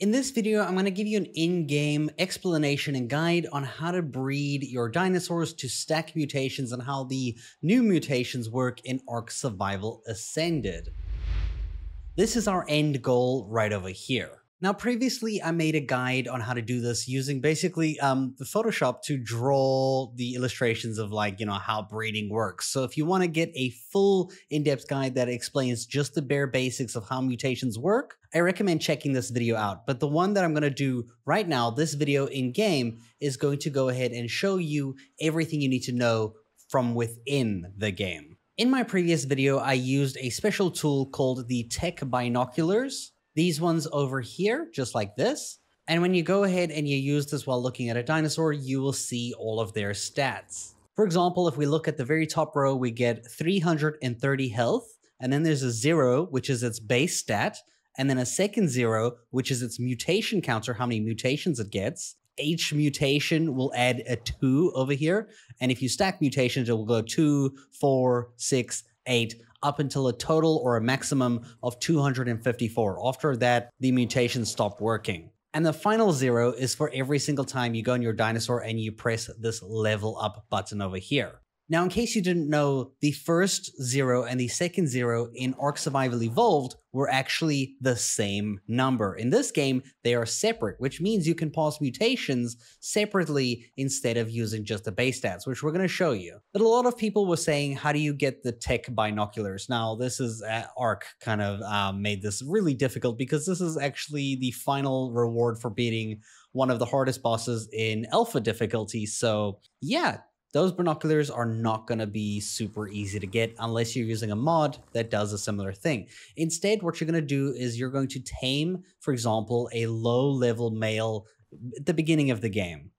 In this video, I'm going to give you an in-game explanation and guide on how to breed your dinosaurs to stack mutations and how the new mutations work in Ark Survival Ascended. This is our end goal right over here. Now, previously I made a guide on how to do this using basically um, the Photoshop to draw the illustrations of like, you know, how breeding works. So if you want to get a full in-depth guide that explains just the bare basics of how mutations work, I recommend checking this video out. But the one that I'm going to do right now, this video in game, is going to go ahead and show you everything you need to know from within the game. In my previous video, I used a special tool called the Tech Binoculars these ones over here, just like this. And when you go ahead and you use this while looking at a dinosaur, you will see all of their stats. For example, if we look at the very top row, we get 330 health, and then there's a zero, which is its base stat, and then a second zero, which is its mutation counter, how many mutations it gets. Each mutation will add a two over here, and if you stack mutations, it will go two, four, six, eight, up until a total or a maximum of 254. After that, the mutations stop working. And the final zero is for every single time you go on your dinosaur and you press this level up button over here. Now, in case you didn't know, the first zero and the second zero in Ark Survival Evolved were actually the same number. In this game, they are separate, which means you can pass mutations separately instead of using just the base stats, which we're going to show you. But a lot of people were saying, how do you get the tech binoculars? Now, this is uh, Ark kind of um, made this really difficult because this is actually the final reward for beating one of the hardest bosses in alpha difficulty. So yeah, those binoculars are not going to be super easy to get unless you're using a mod that does a similar thing. Instead, what you're going to do is you're going to tame, for example, a low level male at the beginning of the game.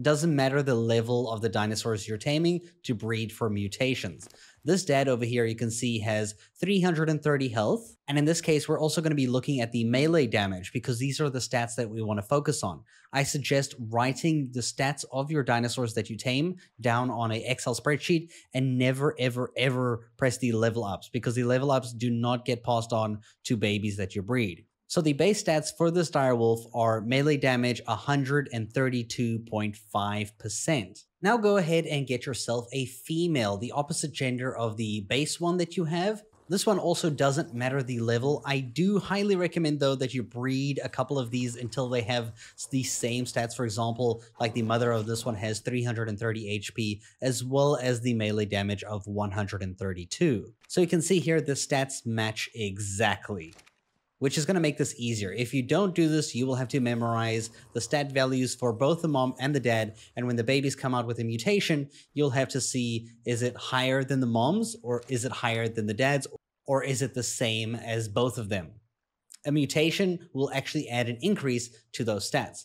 Doesn't matter the level of the dinosaurs you're taming to breed for mutations. This dad over here, you can see, has 330 health. And in this case, we're also going to be looking at the melee damage because these are the stats that we want to focus on. I suggest writing the stats of your dinosaurs that you tame down on a Excel spreadsheet and never, ever, ever press the level ups because the level ups do not get passed on to babies that you breed. So the base stats for this direwolf are melee damage 132.5%. Now go ahead and get yourself a female, the opposite gender of the base one that you have. This one also doesn't matter the level. I do highly recommend though that you breed a couple of these until they have the same stats. For example, like the mother of this one has 330 HP as well as the melee damage of 132. So you can see here the stats match exactly which is going to make this easier. If you don't do this, you will have to memorize the stat values for both the mom and the dad. And when the babies come out with a mutation, you'll have to see, is it higher than the mom's or is it higher than the dad's or is it the same as both of them? A mutation will actually add an increase to those stats.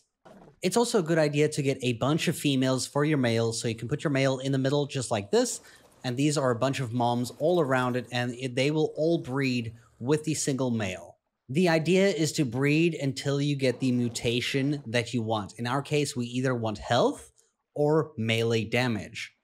It's also a good idea to get a bunch of females for your male so you can put your male in the middle just like this. And these are a bunch of moms all around it and they will all breed with the single male. The idea is to breed until you get the mutation that you want. In our case, we either want health or melee damage.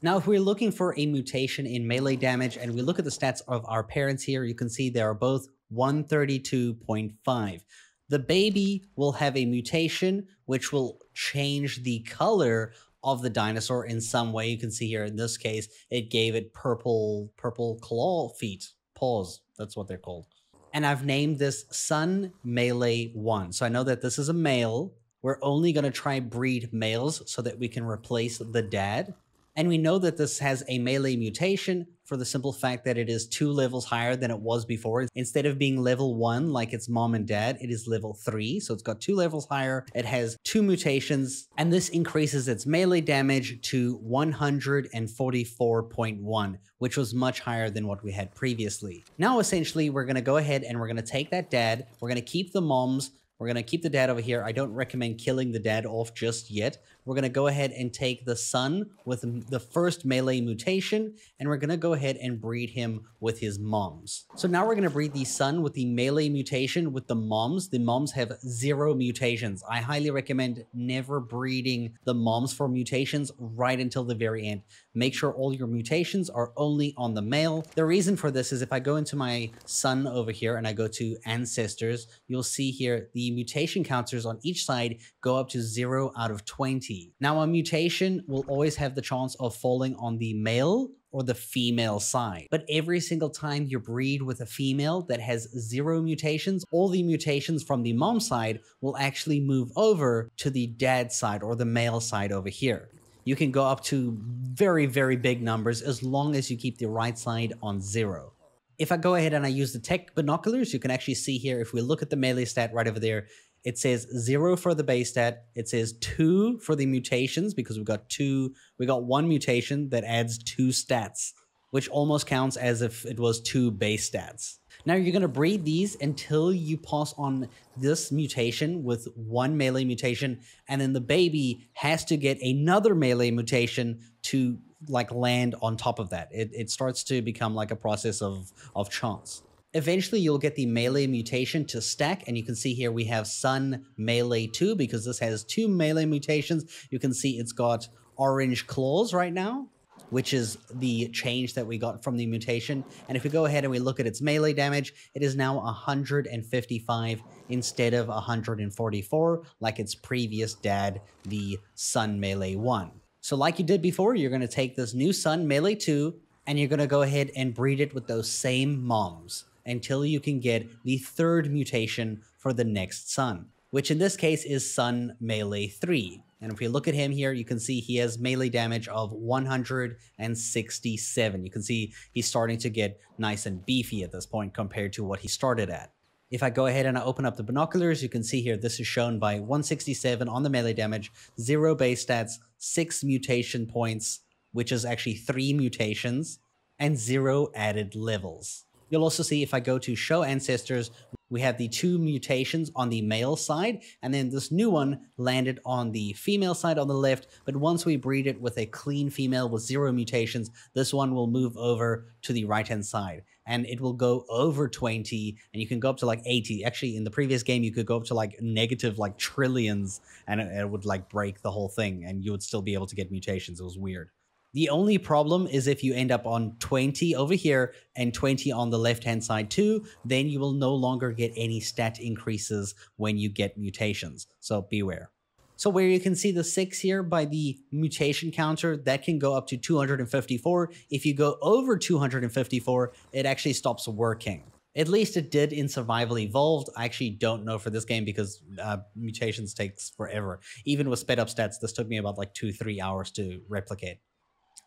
Now, if we're looking for a mutation in melee damage and we look at the stats of our parents here, you can see they are both 132.5. The baby will have a mutation which will change the color of the dinosaur in some way. You can see here in this case, it gave it purple, purple claw feet, paws. That's what they're called and I've named this Son Melee 1. So I know that this is a male. We're only going to try breed males so that we can replace the dad. And we know that this has a melee mutation for the simple fact that it is two levels higher than it was before. Instead of being level one like its mom and dad, it is level three. So it's got two levels higher. It has two mutations, and this increases its melee damage to 144.1, which was much higher than what we had previously. Now, essentially, we're going to go ahead and we're going to take that dad, we're going to keep the moms, we're going to keep the dad over here. I don't recommend killing the dad off just yet. We're going to go ahead and take the son with the first melee mutation, and we're going to go ahead and breed him with his moms. So now we're going to breed the son with the melee mutation with the moms. The moms have zero mutations. I highly recommend never breeding the moms for mutations right until the very end. Make sure all your mutations are only on the male. The reason for this is if I go into my son over here and I go to ancestors, you'll see here the mutation counters on each side go up to 0 out of 20. Now, a mutation will always have the chance of falling on the male or the female side. But every single time you breed with a female that has zero mutations, all the mutations from the mom side will actually move over to the dad side or the male side over here. You can go up to very, very big numbers as long as you keep the right side on zero. If I go ahead and I use the tech binoculars, you can actually see here, if we look at the melee stat right over there, it says zero for the base stat. It says two for the mutations because we've got two, we got one mutation that adds two stats, which almost counts as if it was two base stats. Now you're going to breed these until you pass on this mutation with one melee mutation, and then the baby has to get another melee mutation to like land on top of that. It, it starts to become like a process of, of chance. Eventually, you'll get the melee mutation to stack, and you can see here we have Son Melee 2 because this has two melee mutations. You can see it's got orange claws right now, which is the change that we got from the mutation. And if we go ahead and we look at its melee damage, it is now 155 instead of 144, like its previous dad, the Son Melee 1. So like you did before, you're going to take this new Son Melee 2, and you're going to go ahead and breed it with those same moms until you can get the third mutation for the next Son, which in this case is Son Melee 3. And if we look at him here, you can see he has melee damage of 167. You can see he's starting to get nice and beefy at this point compared to what he started at. If I go ahead and I open up the binoculars, you can see here this is shown by 167 on the melee damage, 0 base stats, 6 mutation points, which is actually 3 mutations, and 0 added levels. You'll also see if I go to show ancestors, we have the two mutations on the male side, and then this new one landed on the female side on the left. But once we breed it with a clean female with zero mutations, this one will move over to the right hand side and it will go over 20 and you can go up to like 80 actually in the previous game you could go up to like negative like trillions and it, it, would like break the whole thing and you would still be able to get mutations. It was weird the only problem is if you end up on 20 over here and 20 on the left-hand side too, then you will no longer get any stat increases when you get mutations. So beware. So where you can see the 6 here by the mutation counter, that can go up to 254. If you go over 254, it actually stops working. At least it did in Survival Evolved. I actually don't know for this game because uh, mutations takes forever. Even with sped up stats, this took me about like two, three hours to replicate.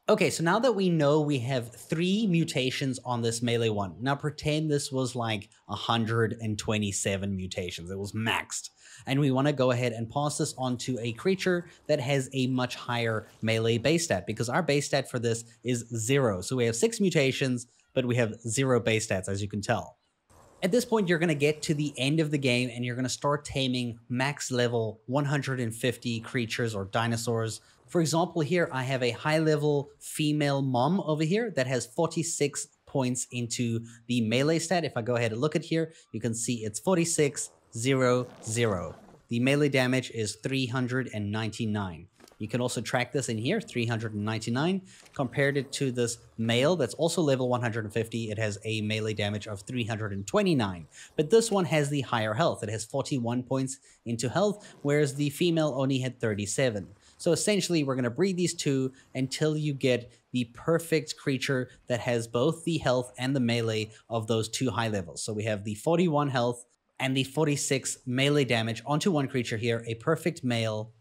Okay, so now that we know we have three mutations on this melee one, now pretend this was like 127 mutations. It was maxed. And we want to go ahead and pass this on to a creature that has a much higher melee base stat because our base stat for this is zero. So we have six mutations, but we have zero base stats, as you can tell. At this point, you're going to get to the end of the game and you're going to start taming max level 150 creatures or dinosaurs for example, here I have a high level female mom over here that has 46 points into the melee stat. If I go ahead and look at here, you can see it's 46, 0, 0. The melee damage is 399. You can also track this in here, 399. Compared it to this male that's also level 150, it has a melee damage of 329. But this one has the higher health. It has 41 points into health, whereas the female only had 37. So essentially, we're going to breed these two until you get the perfect creature that has both the health and the melee of those two high levels. So we have the 41 health and the 46 melee damage onto one creature here, a perfect male.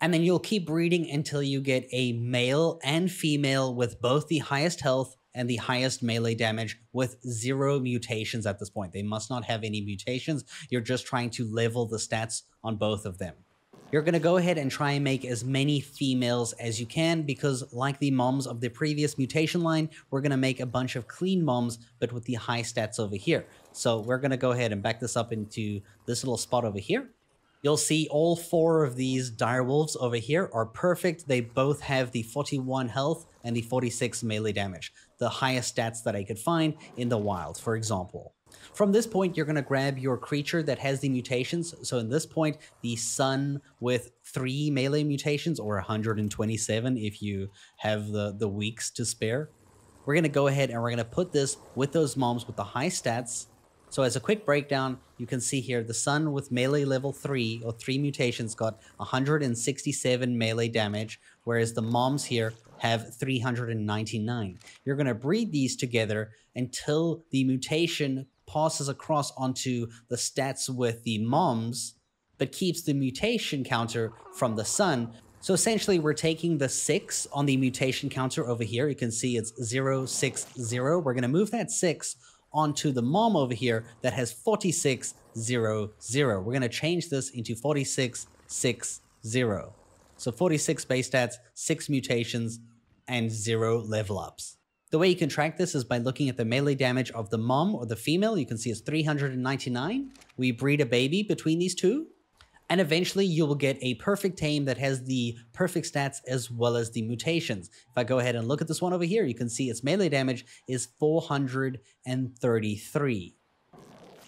And then you'll keep breeding until you get a male and female with both the highest health and the highest melee damage with zero mutations at this point. They must not have any mutations. You're just trying to level the stats on both of them you're going to go ahead and try and make as many females as you can because like the moms of the previous mutation line, we're going to make a bunch of clean moms, but with the high stats over here. So we're going to go ahead and back this up into this little spot over here. You'll see all four of these direwolves over here are perfect. They both have the 41 health and the 46 melee damage, the highest stats that I could find in the wild, for example. From this point, you're going to grab your creature that has the mutations. So in this point, the son with three melee mutations or 127 if you have the, the weeks to spare. We're going to go ahead and we're going to put this with those moms with the high stats So as a quick breakdown, you can see here the Son with melee level 3 or 3 mutations got 167 melee damage, whereas the moms here have 399. You're going to breed these together until the mutation passes across onto the stats with the moms, but keeps the mutation counter from the Son, so essentially we're taking the six on the mutation counter over here. You can see it's zero, six, zero. We're gonna move that six onto the mom over here that has 46, zero, zero. We're gonna change this into 46, six, zero. So 46 base stats, six mutations, and zero level ups. The way you can track this is by looking at the melee damage of the mom or the female. You can see it's 399. We breed a baby between these two and eventually you will get a perfect tame that has the perfect stats as well as the mutations. If I go ahead and look at this one over here, you can see its melee damage is 433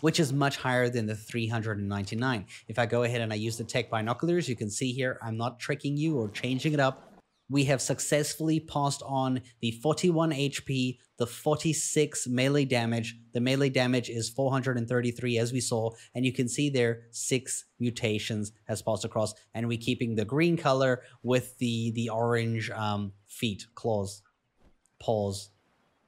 which is much higher than the 399. If I go ahead and I use the tech binoculars, you can see here, I'm not tricking you or changing it up we have successfully passed on the 41 HP, the 46 melee damage. The melee damage is 433 as we saw, and you can see there six mutations has passed across, and we're keeping the green color with the the orange um, feet, claws, paws,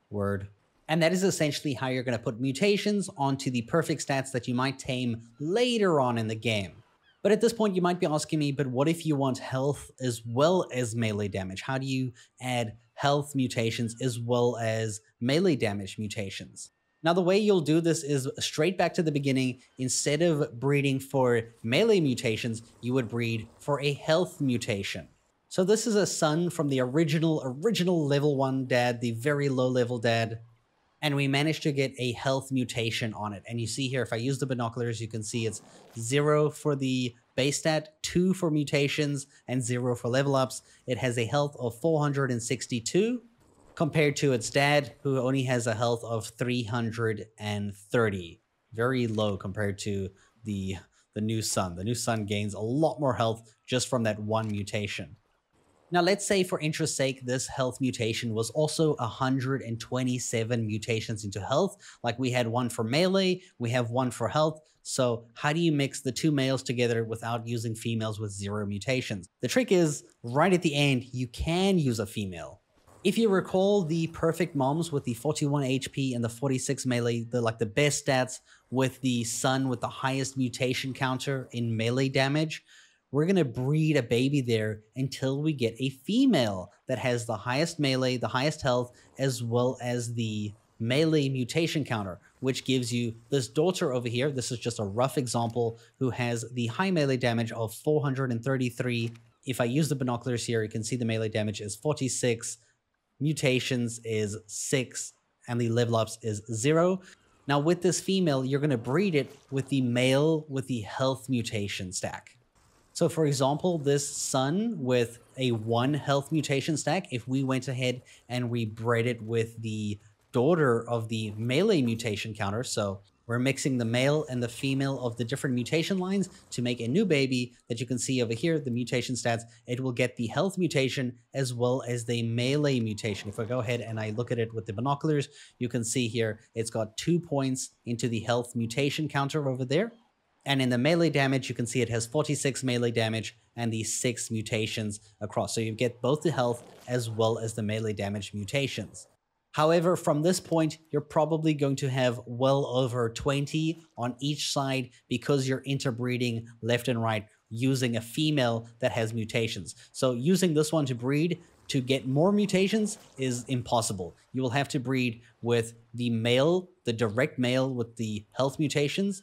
word. And that is essentially how you're going to put mutations onto the perfect stats that you might tame later on in the game. But at this point, you might be asking me, but what if you want health as well as melee damage? How do you add health mutations as well as melee damage mutations? Now, the way you'll do this is straight back to the beginning. Instead of breeding for melee mutations, you would breed for a health mutation. So this is a son from the original, original level 1 dad, the very low level dad and we managed to get a health mutation on it. And you see here, if I use the binoculars, you can see it's zero for the base stat, two for mutations, and zero for level ups. It has a health of 462 compared to its dad, who only has a health of 330. Very low compared to the the new son. The new son gains a lot more health just from that one mutation. Now, let's say for interest's sake, this health mutation was also 127 mutations into health. Like we had one for melee, we have one for health. So how do you mix the two males together without using females with zero mutations? The trick is, right at the end, you can use a female. If you recall the perfect moms with the 41 HP and the 46 melee, the like the best stats with the son with the highest mutation counter in melee damage, we're going to breed a baby there until we get a female that has the highest melee, the highest health, as well as the melee mutation counter, which gives you this daughter over here. This is just a rough example who has the high melee damage of 433. If I use the binoculars here, you can see the melee damage is 46, mutations is 6, and the level ups is 0. Now with this female, you're going to breed it with the male with the health mutation stack. So for example, this son with a one health mutation stack, if we went ahead and we bred it with the daughter of the melee mutation counter, so we're mixing the male and the female of the different mutation lines to make a new baby that you can see over here, the mutation stats. It will get the health mutation as well as the melee mutation. If I go ahead and I look at it with the binoculars, you can see here it's got two points into the health mutation counter over there. And in the melee damage, you can see it has 46 melee damage and these six mutations across. So you get both the health as well as the melee damage mutations. However, from this point, you're probably going to have well over 20 on each side because you're interbreeding left and right using a female that has mutations. So using this one to breed to get more mutations is impossible. You will have to breed with the male, the direct male with the health mutations,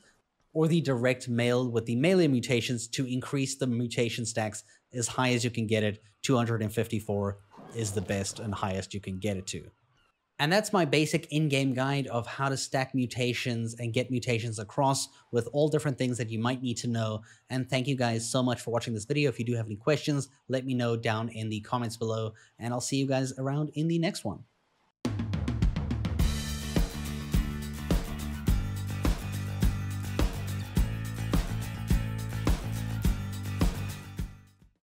or the direct male with the melee mutations to increase the mutation stacks as high as you can get it. 254 is the best and highest you can get it to. And that's my basic in-game guide of how to stack mutations and get mutations across with all different things that you might need to know. And thank you guys so much for watching this video. If you do have any questions, let me know down in the comments below, and I'll see you guys around in the next one.